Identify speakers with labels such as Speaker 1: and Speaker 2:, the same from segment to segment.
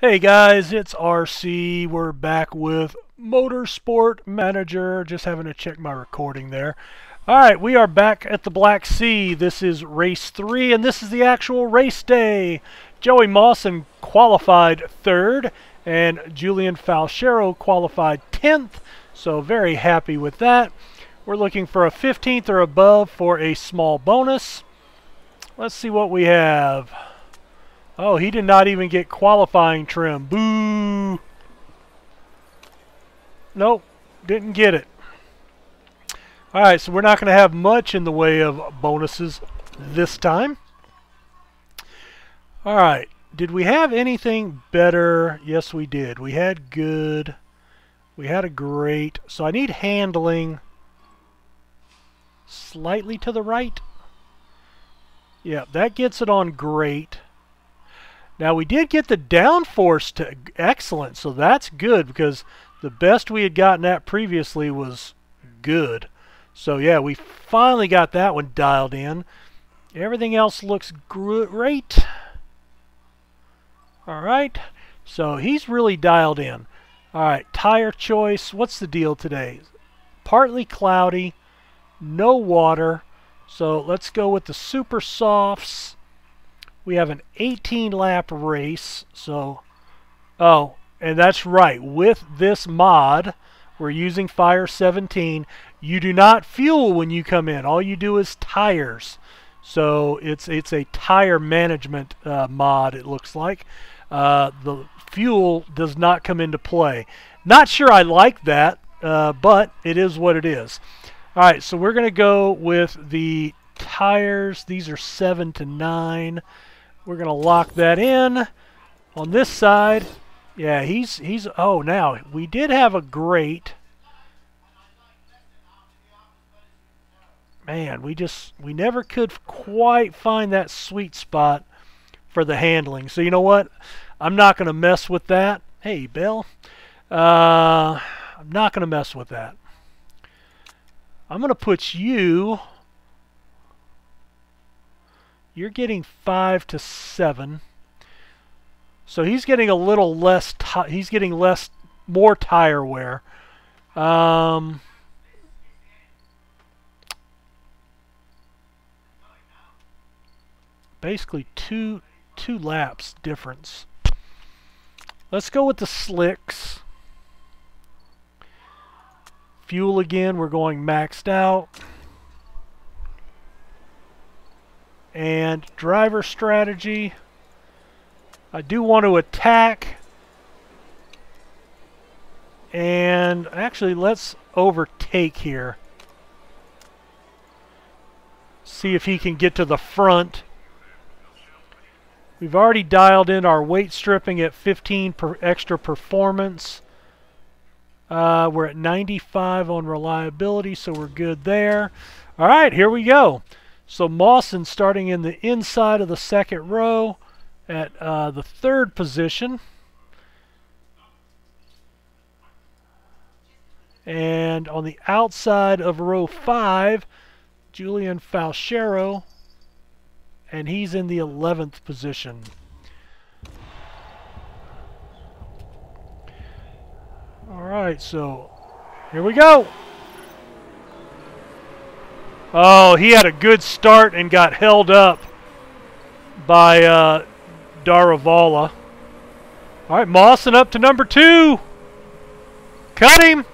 Speaker 1: Hey guys, it's RC. We're back with Motorsport Manager. Just having to check my recording there. Alright, we are back at the Black Sea. This is race 3, and this is the actual race day. Joey Mawson qualified 3rd, and Julian Falchero qualified 10th, so very happy with that. We're looking for a 15th or above for a small bonus. Let's see what we have. Oh, he did not even get qualifying trim. Boo! Nope, didn't get it. Alright, so we're not going to have much in the way of bonuses this time. Alright, did we have anything better? Yes, we did. We had good. We had a great. So I need handling slightly to the right. Yeah, that gets it on great. Now we did get the downforce to excellent, so that's good because the best we had gotten at previously was good. So yeah, we finally got that one dialed in. Everything else looks great. Alright, so he's really dialed in. Alright, tire choice. What's the deal today? Partly cloudy, no water. So let's go with the super softs. We have an 18 lap race. So, oh, and that's right. With this mod, we're using Fire 17. You do not fuel when you come in. All you do is tires. So it's it's a tire management uh, mod. It looks like uh, the fuel does not come into play. Not sure I like that, uh, but it is what it is. All right, so we're going to go with the tires. These are seven to nine. We're going to lock that in. On this side, yeah, he's, he's, oh, now, we did have a great, man, we just, we never could quite find that sweet spot for the handling. So you know what? I'm not going to mess with that. Hey, Bill. Uh, I'm not going to mess with that. I'm going to put you you're getting 5 to 7. So he's getting a little less, he's getting less, more tire wear. Um, basically two, two laps difference. Let's go with the slicks. Fuel again, we're going maxed out. And driver strategy. I do want to attack. And actually, let's overtake here. See if he can get to the front. We've already dialed in our weight stripping at 15 per extra performance. Uh, we're at 95 on reliability, so we're good there. All right, here we go. So Mawson starting in the inside of the second row at uh, the third position. And on the outside of row five, Julian Falchero, and he's in the 11th position. All right, so here we go. Oh, he had a good start and got held up by uh, Daruvala. All right, Mawson up to number two. Cut him.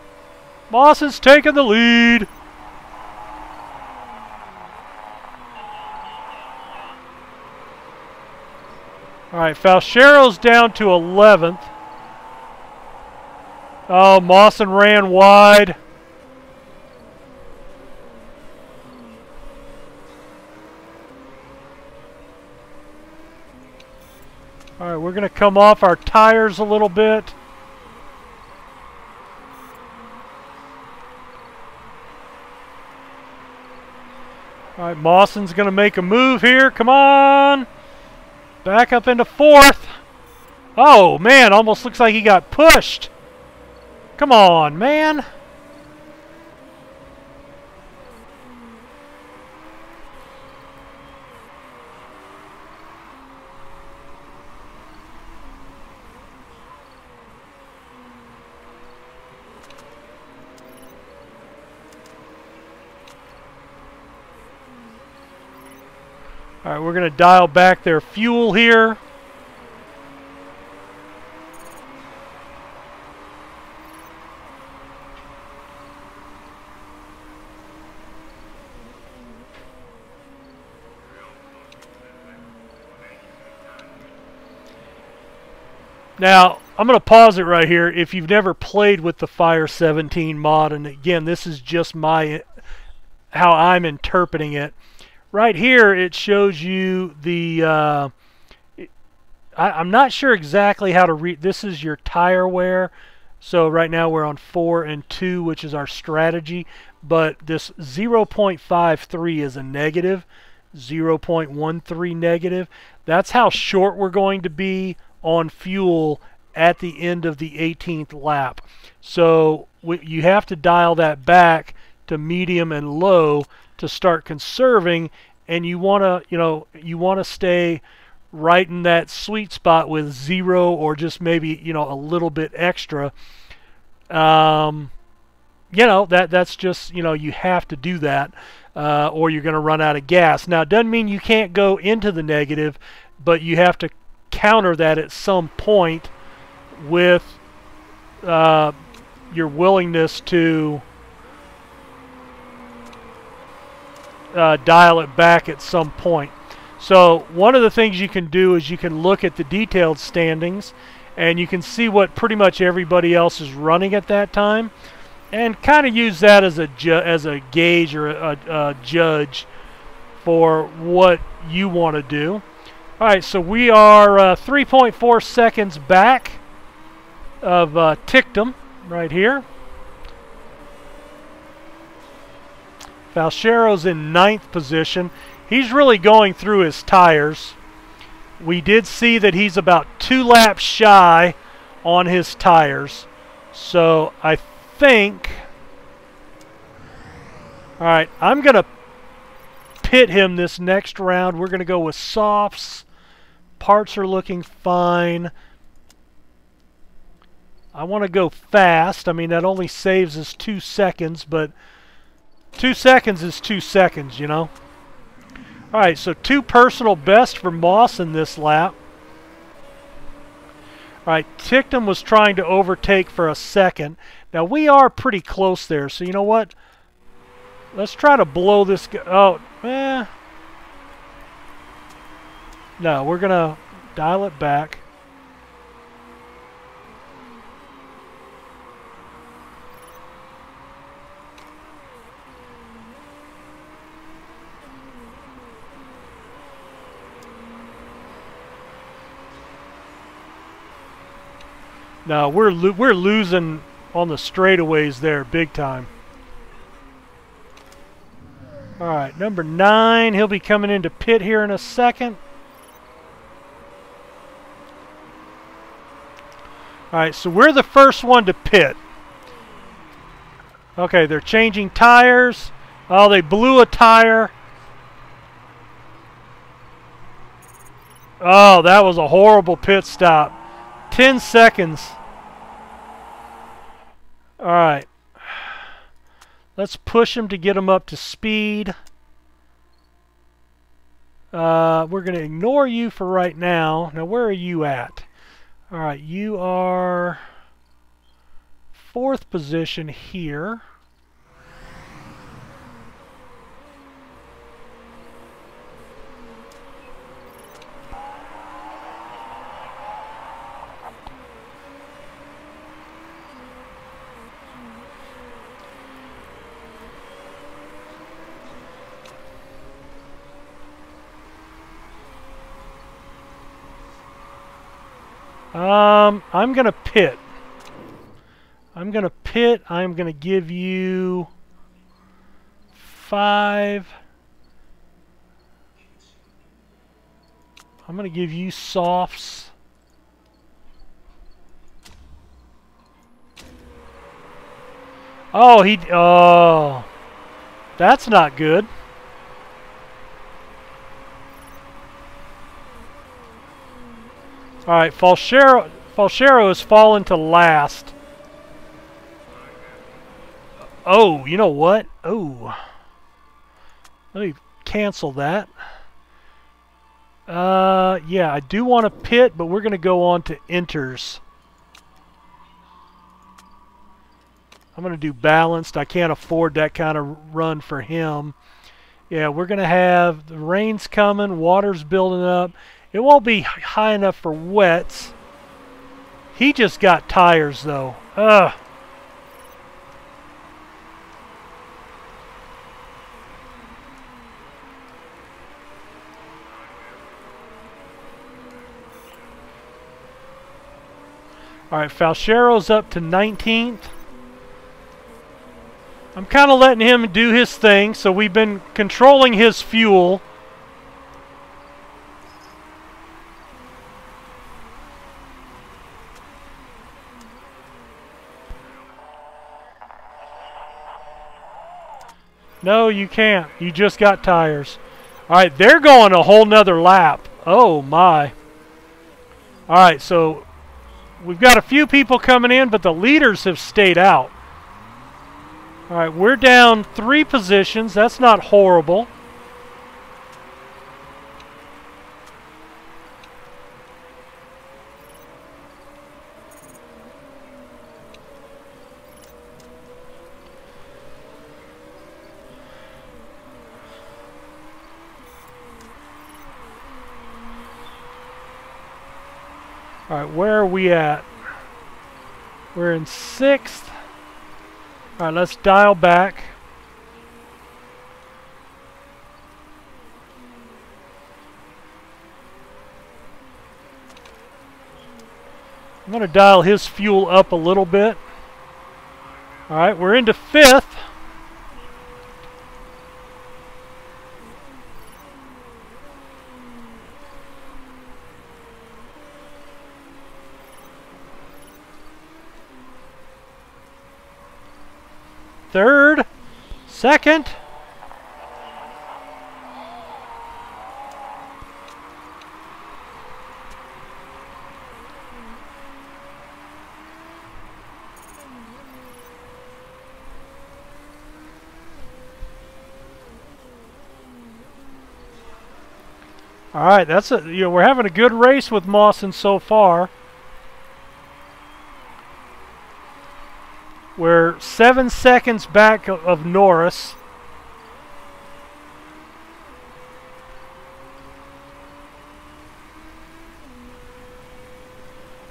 Speaker 1: Mawson's taking the lead. All right, Falchero's down to 11th. Oh, Mawson ran wide. Alright, we're going to come off our tires a little bit. Alright, Mawson's going to make a move here. Come on! Back up into fourth. Oh, man, almost looks like he got pushed. Come on, man. We're going to dial back their fuel here. Now, I'm going to pause it right here. If you've never played with the Fire 17 mod, and again, this is just my how I'm interpreting it. Right here, it shows you the. Uh, I, am not sure exactly how to read. This is your tire wear. So right now we're on 4 and 2, which is our strategy. But this 0.53 is a negative, 0.13 negative. That's how short we're going to be on fuel at the end of the 18th lap. So you have to dial that back to medium and low to start conserving and you want to you know you want to stay right in that sweet spot with zero or just maybe you know a little bit extra. Um, you know that that's just you know you have to do that uh, or you're going to run out of gas. Now it doesn't mean you can't go into the negative but you have to counter that at some point with uh, your willingness to uh, dial it back at some point. So one of the things you can do is you can look at the detailed standings and you can see what pretty much everybody else is running at that time and kind of use that as a as a gauge or a, a judge for what you want to do. All right, so we are uh, 3.4 seconds back of uh, Ticktum right here. Falchero's in ninth position. He's really going through his tires. We did see that he's about two laps shy on his tires. So I think... All right, I'm going to pit him this next round. We're going to go with softs. Parts are looking fine. I want to go fast. I mean, that only saves us two seconds, but two seconds is two seconds, you know? All right, so two personal best for Mawson this lap. All right, Ticktum was trying to overtake for a second. Now, we are pretty close there, so you know what? Let's try to blow this guy. Oh, eh. No, we're going to dial it back. No, we're lo we're losing on the straightaways there, big time. All right, number nine. He'll be coming into pit here in a second. Alright, so we're the first one to pit. Okay, they're changing tires. Oh, they blew a tire. Oh, that was a horrible pit stop. 10 seconds. Alright. Let's push him to get him up to speed. Uh, we're going to ignore you for right now. Now, where are you at? All right, you are fourth position here. Um, I'm going to pit. I'm going to pit. I'm going to give you five. I'm going to give you softs. Oh, he... Oh. That's not good. Alright, Falchero, Falchero has fallen to last. Oh, you know what? Oh. Let me cancel that. Uh, yeah, I do want to pit, but we're going to go on to enters. I'm going to do balanced. I can't afford that kind of run for him. Yeah, we're going to have the rain's coming, water's building up. It won't be high enough for wets. He just got tires, though. Ugh. All right, Falchero's up to 19th. I'm kind of letting him do his thing, so we've been controlling his fuel. No, you can't. You just got tires. All right, they're going a whole nother lap. Oh, my. All right, so we've got a few people coming in, but the leaders have stayed out. All right, we're down three positions. That's not horrible. Where are we at? We're in sixth. All right, let's dial back. I'm going to dial his fuel up a little bit. All right, we're into fifth. Third. Second. All right, that's a you know we're having a good race with Mawson so far. We're seven seconds back of Norris.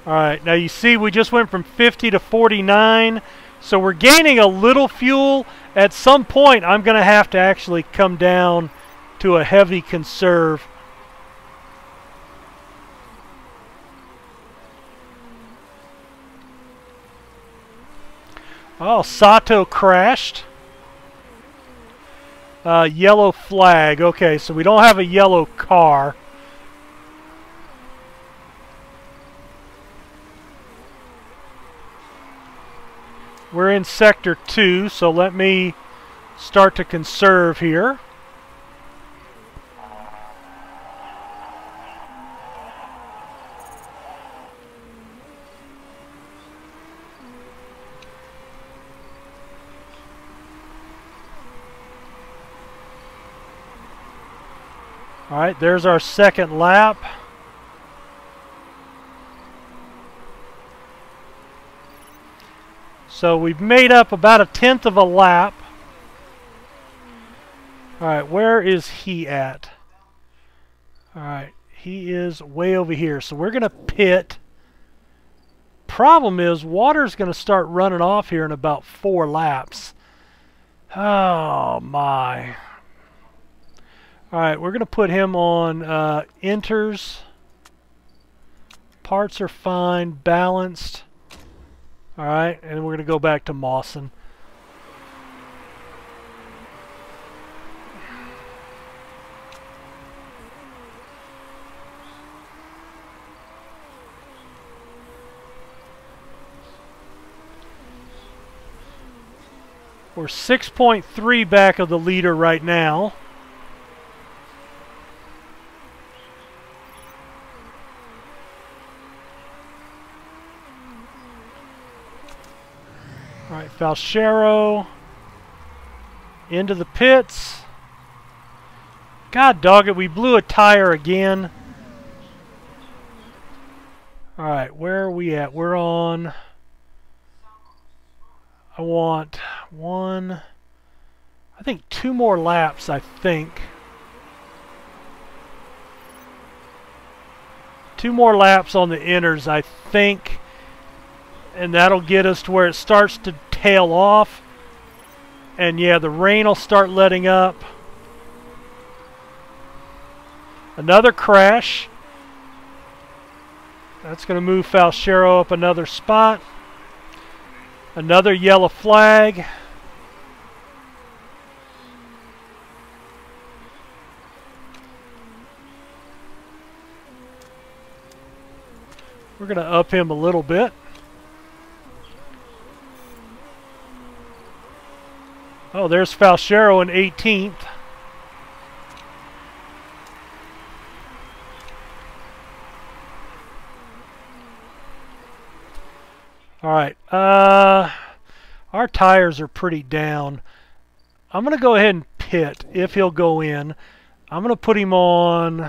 Speaker 1: All right, now you see we just went from 50 to 49, so we're gaining a little fuel. At some point, I'm going to have to actually come down to a heavy conserve Oh, Sato crashed. Uh, yellow flag. Okay, so we don't have a yellow car. We're in Sector 2, so let me start to conserve here. All right, there's our second lap. So we've made up about a tenth of a lap. All right, where is he at? All right, he is way over here. So we're going to pit. Problem is, water's going to start running off here in about four laps. Oh, my. All right, we're going to put him on uh, enters. Parts are fine, balanced. All right, and we're going to go back to Mawson. We're 6.3 back of the leader right now. Falchero into the pits. God dog it, we blew a tire again. All right, where are we at? We're on. I want one. I think two more laps, I think. Two more laps on the inners, I think. And that'll get us to where it starts to tail off. And yeah, the rain will start letting up. Another crash. That's going to move Falchero up another spot. Another yellow flag. We're going to up him a little bit. Oh, there's Falchero in 18th. All right. Uh, our tires are pretty down. I'm going to go ahead and pit if he'll go in. I'm going to put him on...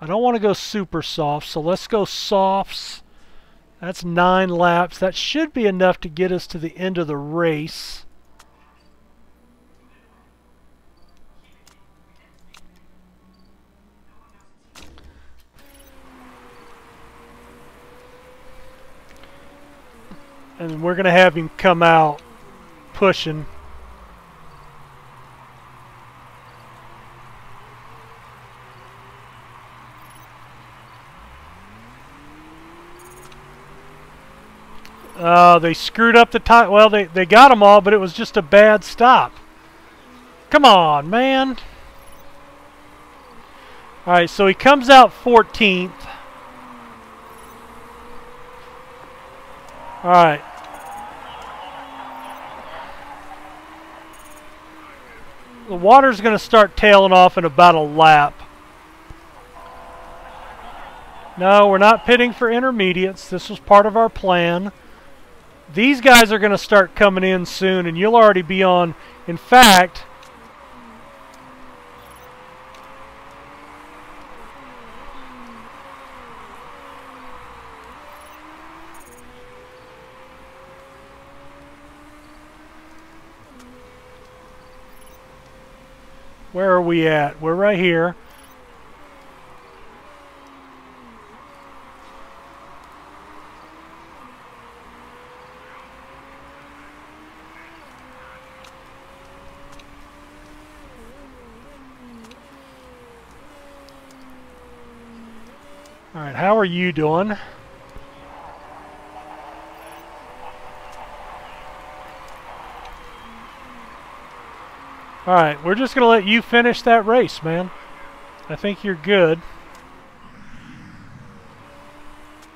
Speaker 1: I don't want to go super soft, so let's go softs. That's nine laps. That should be enough to get us to the end of the race. And we're going to have him come out pushing. Uh, they screwed up the time. Well, they, they got them all, but it was just a bad stop. Come on, man. All right, so he comes out 14th. All right. The water's going to start tailing off in about a lap. No, we're not pitting for intermediates. This was part of our plan. These guys are going to start coming in soon, and you'll already be on. In fact, where are we at? We're right here. Alright, how are you doing? Alright, we're just going to let you finish that race, man. I think you're good.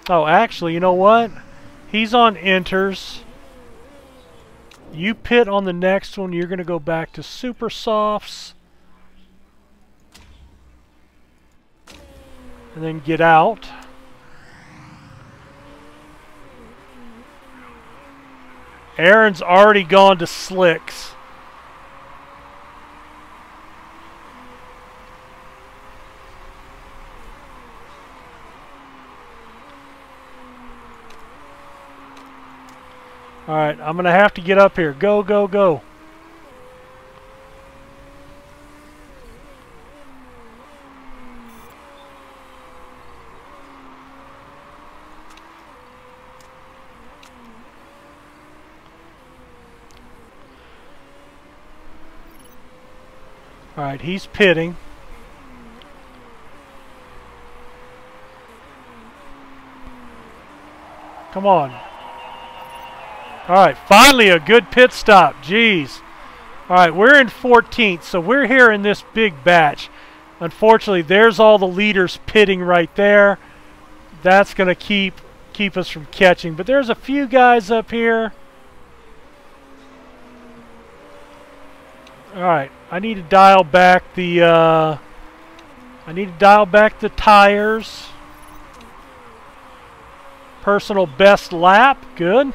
Speaker 1: Oh, actually, you know what? He's on enters. You pit on the next one. You're going to go back to super softs. and then get out. Aaron's already gone to slicks. All right, I'm going to have to get up here. Go, go, go. Alright, he's pitting. Come on. Alright, finally a good pit stop. Jeez. Alright, we're in 14th, so we're here in this big batch. Unfortunately, there's all the leaders pitting right there. That's going to keep keep us from catching. But there's a few guys up here. Alright, I need to dial back the, uh, I need to dial back the tires. Personal best lap, good.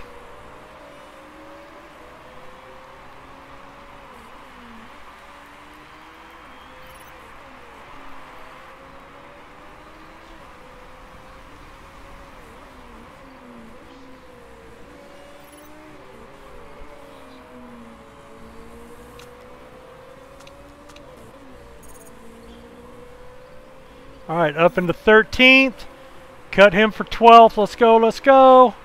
Speaker 1: All right, up into 13th. Cut him for 12th. Let's go, let's go.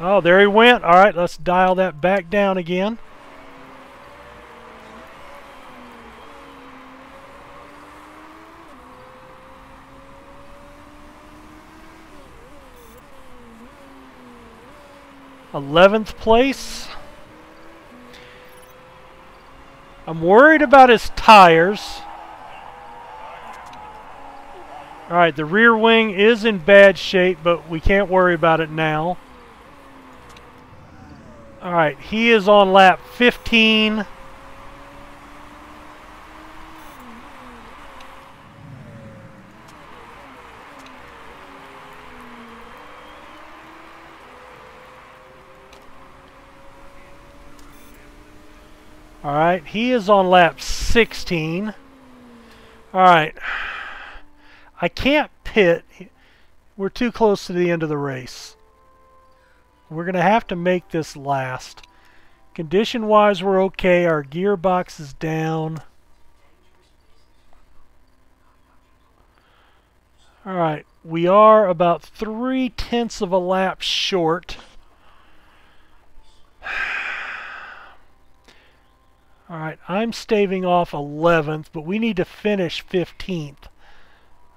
Speaker 1: Oh, there he went. All right, let's dial that back down again. Eleventh place. I'm worried about his tires. Alright, the rear wing is in bad shape, but we can't worry about it now. Alright, he is on lap 15. Alright, he is on lap 16. Alright. I can't pit. We're too close to the end of the race. We're going to have to make this last. Condition-wise, we're okay. Our gearbox is down. Alright, we are about three-tenths of a lap short. Alright, I'm staving off 11th, but we need to finish 15th.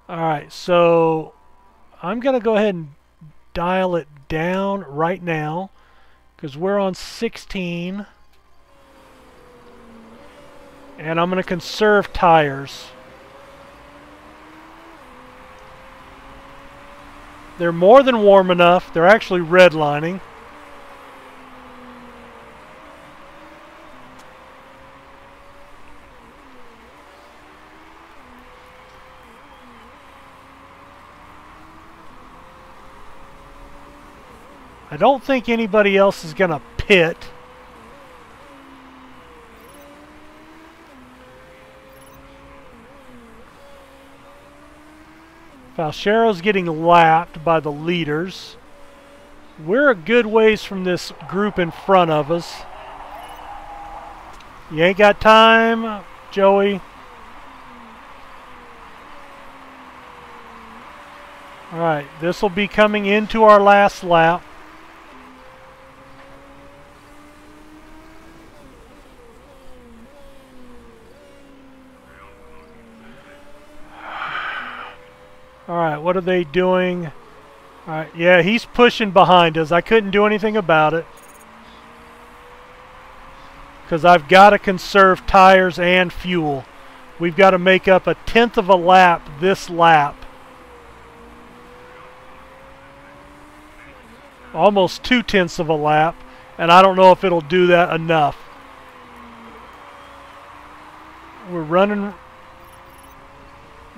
Speaker 1: Alright, so I'm going to go ahead and dial it down right now because we're on 16. And I'm going to conserve tires. They're more than warm enough. They're actually redlining. I don't think anybody else is going to pit. Falchero's getting lapped by the leaders. We're a good ways from this group in front of us. You ain't got time, Joey. Alright, this will be coming into our last lap. Alright, what are they doing? Alright, yeah, he's pushing behind us. I couldn't do anything about it. Because I've got to conserve tires and fuel. We've got to make up a tenth of a lap this lap. Almost two tenths of a lap. And I don't know if it'll do that enough. We're running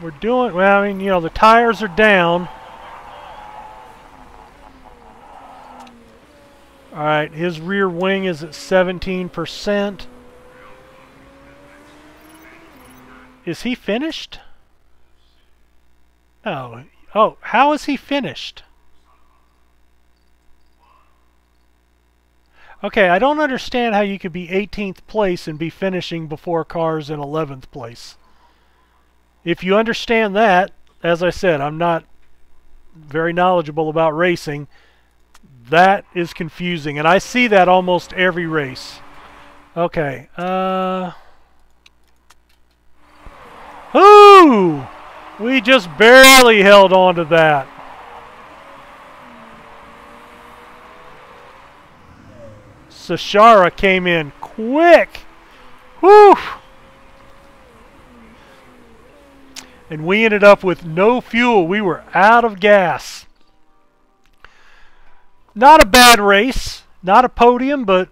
Speaker 1: we're doing, well, I mean, you know, the tires are down. Alright, his rear wing is at 17%. Is he finished? Oh, oh, how is he finished? Okay, I don't understand how you could be 18th place and be finishing before cars in 11th place. If you understand that, as I said, I'm not very knowledgeable about racing. That is confusing, and I see that almost every race. Okay. Uh. Ooh! We just barely held on to that. Sashara came in quick. Whew! And we ended up with no fuel. We were out of gas. Not a bad race, not a podium, but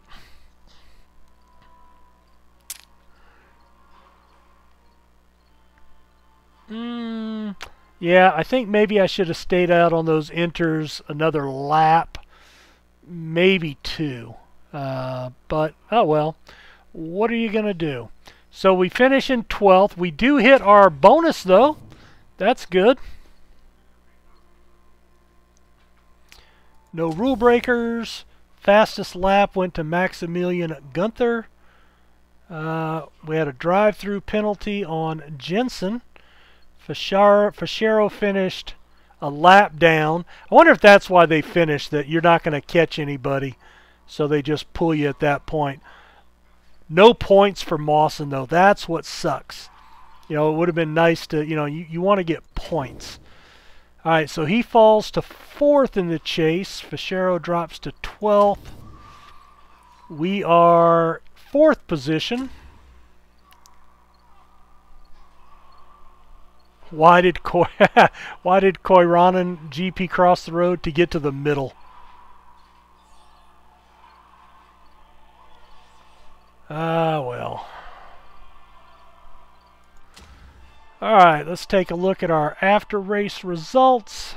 Speaker 1: mm, yeah, I think maybe I should have stayed out on those enters another lap, maybe two. Uh, but oh well, what are you gonna do? So we finish in 12th. We do hit our bonus, though. That's good. No rule breakers. Fastest lap went to Maximilian Gunther. Uh, we had a drive-through penalty on Jensen. Falchero finished a lap down. I wonder if that's why they finished, that you're not going to catch anybody. So they just pull you at that point. No points for Mawson, though. That's what sucks. You know, it would have been nice to, you know, you, you want to get points. All right, so he falls to fourth in the chase. Falchero drops to 12th. We are fourth position. Why did Coy why did Koiranen GP cross the road to get to the middle? Ah, well. Alright, let's take a look at our after race results.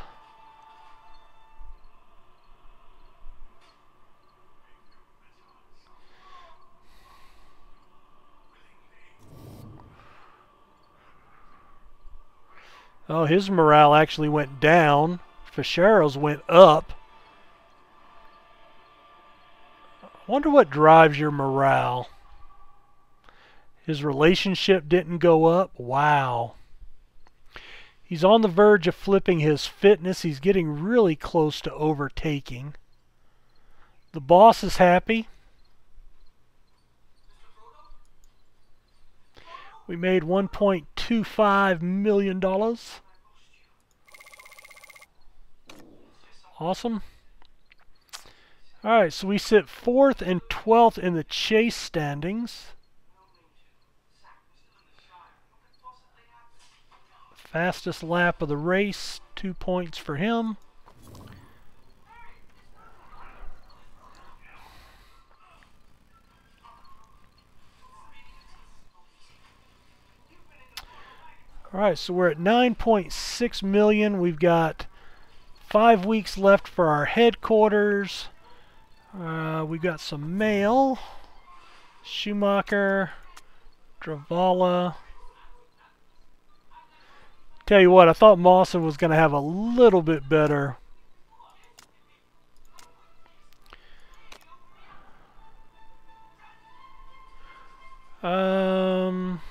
Speaker 1: Oh, his morale actually went down. Falchero's went up. I wonder what drives your morale. His relationship didn't go up. Wow. He's on the verge of flipping his fitness. He's getting really close to overtaking. The boss is happy. We made $1.25 million. Awesome. Alright, so we sit 4th and 12th in the chase standings. Fastest lap of the race, two points for him. All right, so we're at 9.6 million. We've got five weeks left for our headquarters. Uh, we've got some mail. Schumacher, Daruvala. Tell you what, I thought Mawson was going to have a little bit better. Um...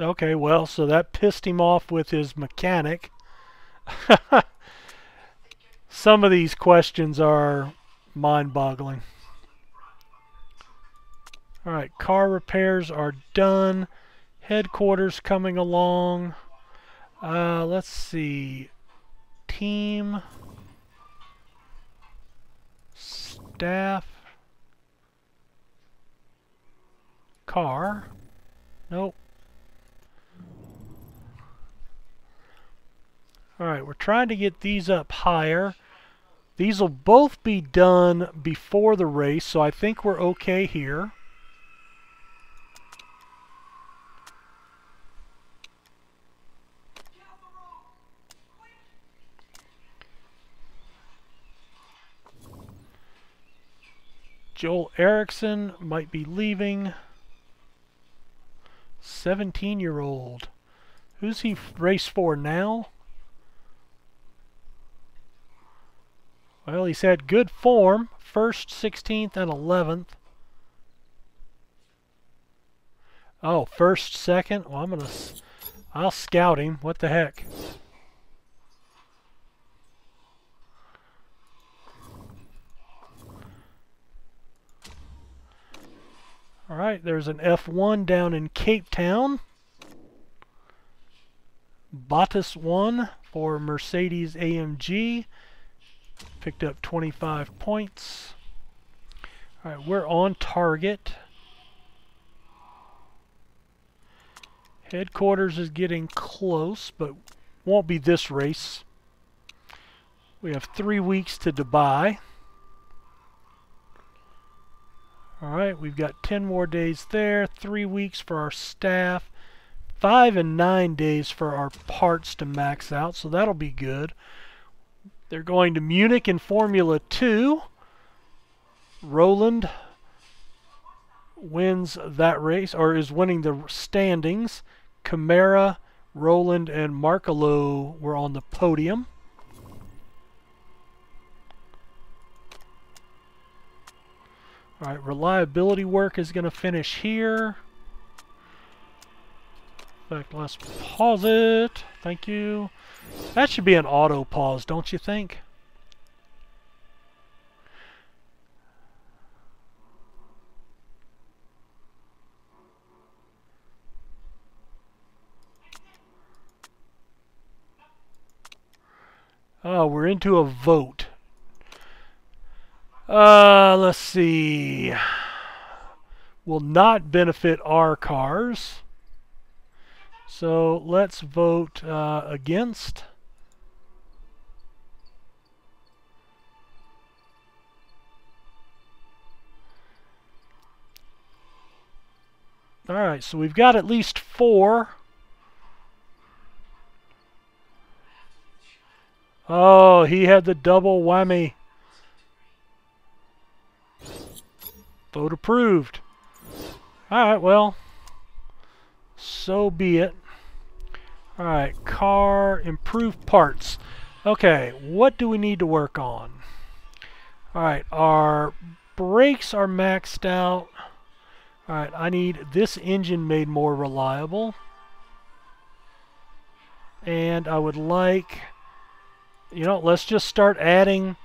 Speaker 1: Okay, well, so that pissed him off with his mechanic. Some of these questions are mind-boggling. Alright, car repairs are done. Headquarters coming along. Uh, let's see. Team. Staff. Car. Nope. Alright, we're trying to get these up higher. These will both be done before the race, so I think we're okay here. Joel Eriksson might be leaving. 17 year old. Who's he race for now? Well, he's had good form. First, 16th, and 11th. Oh, first, second. Well, I'm gonna. I'll scout him. What the heck? All right, there's an F1 down in Cape Town. Bottas 1 for Mercedes AMG. Picked up 25 points. All right, we're on target. Headquarters is getting close, but won't be this race. We have three weeks to Dubai. Alright, we've got 10 more days there, three weeks for our staff, five and nine days for our parts to max out, so that'll be good. They're going to Munich in Formula 2. Roland wins that race, or is winning the standings. Camara Roland and Markelo were on the podium. All right, reliability work is going to finish here. Fact, let's pause it. Thank you. That should be an auto pause, don't you think? Oh, we're into a vote. Uh, let's see. Will not benefit our cars. So let's vote uh, against. All right, so we've got at least four. Oh, he had the double whammy. Vote approved. Alright, well, so be it. Alright, car, improve parts. Okay, what do we need to work on? Alright, our brakes are maxed out. Alright, I need this engine made more reliable. And I would like you know, let's just start adding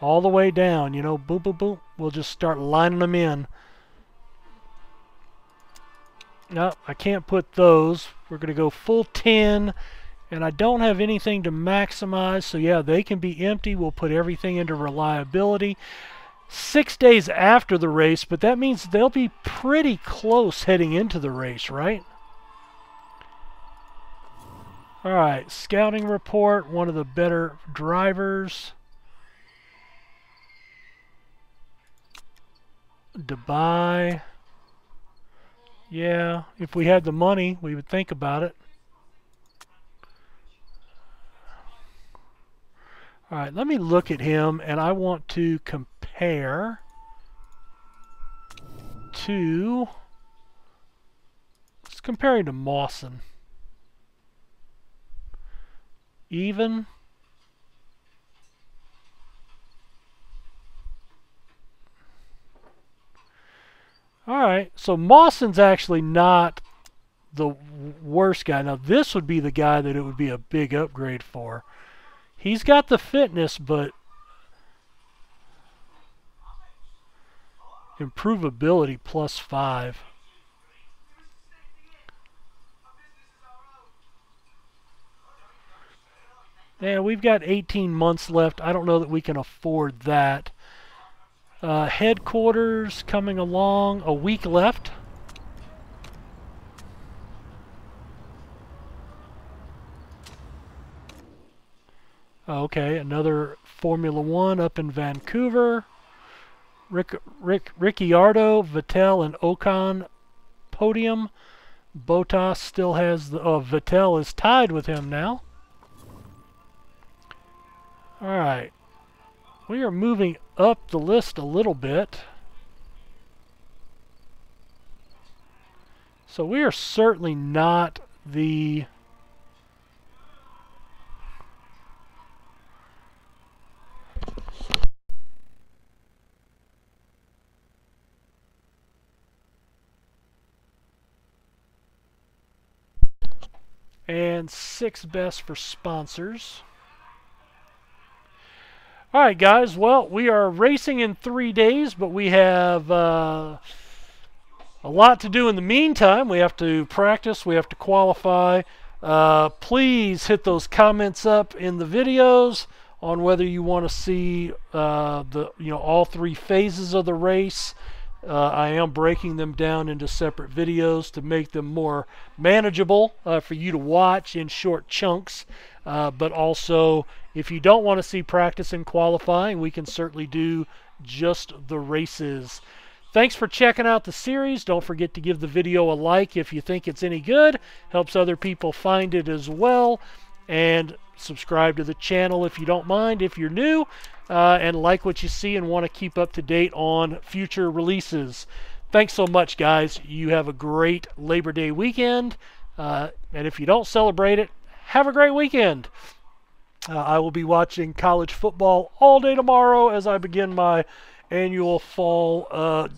Speaker 1: all the way down. You know, boom, boom, boom. We'll just start lining them in. No, I can't put those. We're going to go full 10. And I don't have anything to maximize. So yeah, they can be empty. We'll put everything into reliability. Six days after the race, but that means they'll be pretty close heading into the race, right? Alright, scouting report, one of the better drivers. Dubai. Yeah, if we had the money, we would think about it. Alright, let me look at him, and I want to compare to... Let's compare him to Mawson. even Alright, so Mawson's actually not the worst guy. Now this would be the guy that it would be a big upgrade for. He's got the fitness, but improvability plus five. Yeah, we've got 18 months left. I don't know that we can afford that. Uh, headquarters coming along. A week left. Okay, another Formula One up in Vancouver. Rick, Rick, Ricciardo, Vettel, and Ocon podium. Bottas still has the. Oh, Vettel is tied with him now. Alright. We are moving up the list a little bit. So we are certainly not the... And six best for sponsors. All right, guys. Well, we are racing in three days, but we have uh, a lot to do in the meantime. We have to practice. We have to qualify. Uh, please hit those comments up in the videos on whether you want to see uh, the you know all three phases of the race. Uh, I am breaking them down into separate videos to make them more manageable uh, for you to watch in short chunks. Uh, but also, if you don't want to see practice and qualifying, we can certainly do just the races. Thanks for checking out the series. Don't forget to give the video a like if you think it's any good. Helps other people find it as well. And subscribe to the channel if you don't mind, if you're new, uh, and like what you see and want to keep up to date on future releases. Thanks so much, guys. You have a great Labor Day weekend. Uh, and if you don't celebrate it, have a great weekend. Uh, I will be watching college football all day tomorrow as I begin my annual fall uh,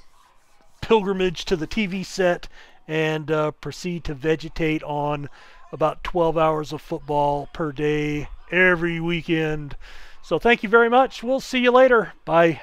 Speaker 1: pilgrimage to the TV set and uh, proceed to vegetate on about 12 hours of football per day every weekend. So thank you very much. We'll see you later. Bye.